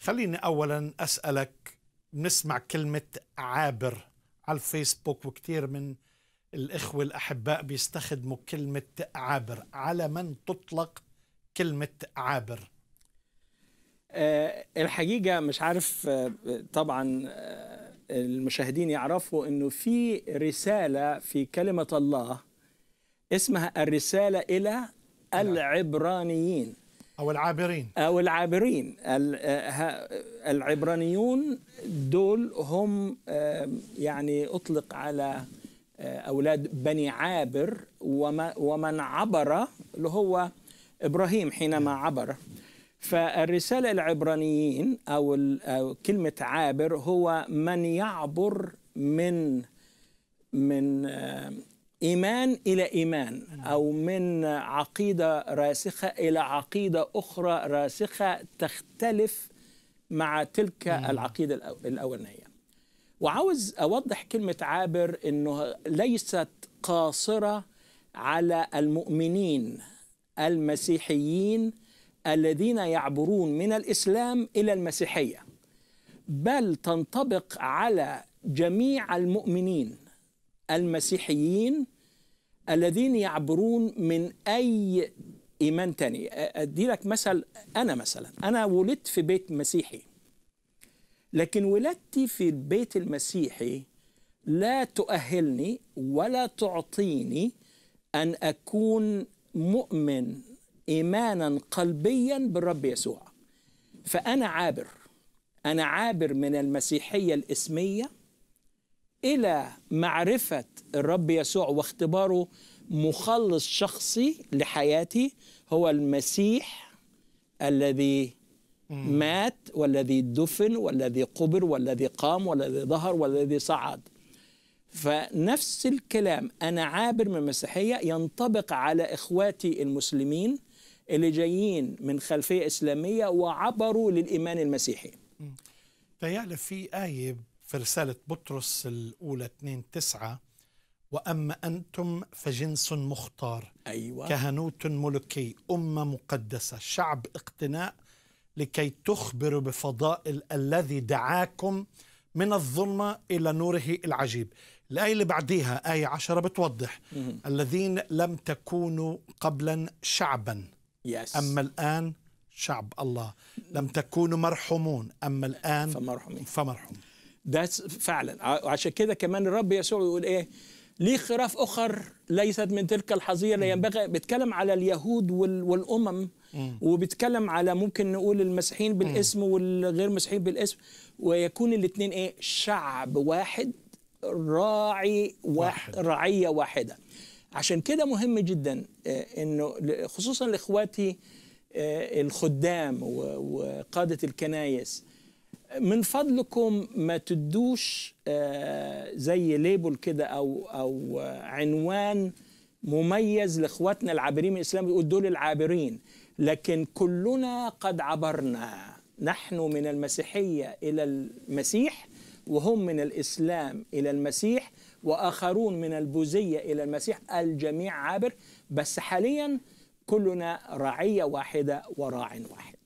خليني اولا أسألك بنسمع كلمة عابر على الفيسبوك وكثير من الإخوة الأحباء بيستخدموا كلمة عابر. على من تطلق كلمة عابر؟ آه، الحقيقة مش عارف آه، طبعا آه، المشاهدين يعرفوا إنه في رسالة في كلمة الله اسمها الرسالة إلى العبرانيين. أو العابرين. أو العابرين. ال- آه، العبرانيون دول هم يعني أطلق على آه، أولاد بني عابر ومن عبر اللي هو إبراهيم حينما عبر. فالرسالة العبرانيين أو أو كلمة عابر هو من يعبر من من إيمان إلى إيمان أو من عقيدة راسخة إلى عقيدة أخرى راسخة تختلف مع تلك العقيدة الأو- الأولانية. وعاوز أوضح كلمة عابر أنه ليست قاصرة على المؤمنين المسيحيين الذين يعبرون من الإسلام إلى المسيحية بل تنطبق على جميع المؤمنين المسيحيين الذين يعبرون من أي إيمان تاني. أدي لك مثل أنا مثلا. أنا ولدت في بيت مسيحي. لكن ولادتي في البيت المسيحي لا تؤهلني ولا تعطيني أن أكون مؤمن إيمانا قلبيا بالرب يسوع. فأنا عابر. أنا عابر من المسيحية الإسمية إلى معرفة الرب يسوع واختباره مخلص شخصي لحياتي هو المسيح الذي مات والذي دفن والذي قبر والذي قام والذي ظهر والذي صعد. فنفس الكلام أنا عابر من المسيحية ينطبق على إخواتي المسلمين اللي جايين من خلفية إسلامية وعبروا للإيمان المسيحي. تيالي في آية في رسالة بطرس الأولى 2 9 وأما أنتم فجنس مختار أيوة. كهنوت ملكي أمة مقدسة شعب اقتناء لكي تخبروا بفضائل الذي دعاكم من الظلمة إلى نوره العجيب. الآية اللي بعديها آية عشرة بتوضح الذين لم تكونوا قبلا شعبا. يس أما الآن شعب الله. لم تكونوا مرحومون. أما الآن فمرحومين. فمرحوم. ده فعلا. وعشان كده كمان الرب يسوع يقول إيه؟ ليه خراف أخر ليست من تلك الحظيره ينبغي؟ بيتكلم على اليهود وال- والأمم. وبيتكلم على ممكن نقول المسيحيين بالاسم والغير مسيحيين بالاسم. ويكون الاثنين إيه؟ شعب واحد راعي واحد. رعية واحدة. عشان كده مهم جدا آه، إنه خصوصا لإخواتي آه، الخدام وقادة الكنايس. من فضلكم ما تدوش آه، زي ليبل كده أو أو آه، عنوان مميز لإخواتنا العابرين من الإسلام يقول دول العابرين. لكن كلنا قد عبرنا. نحن من المسيحية إلى المسيح وهم من الإسلام إلى المسيح وآخرون من البوذية إلى المسيح. الجميع عابر بس حاليا كلنا رعيه واحدة وراع واحد.